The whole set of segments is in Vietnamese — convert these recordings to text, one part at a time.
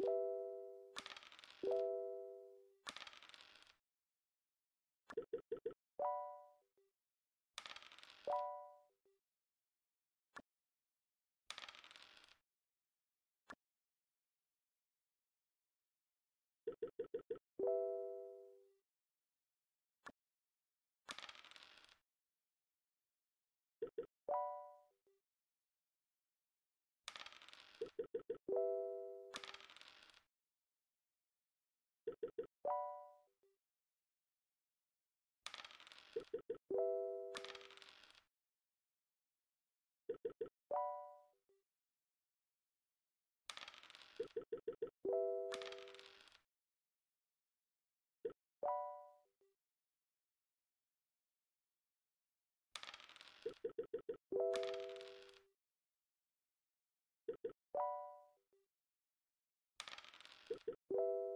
you you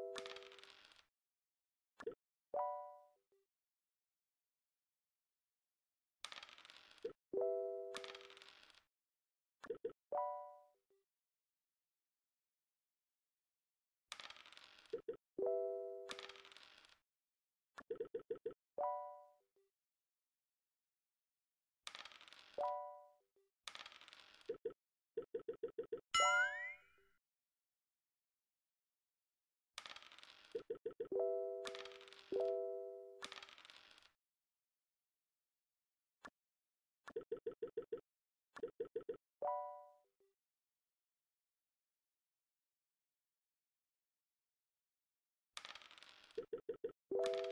you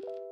you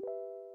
you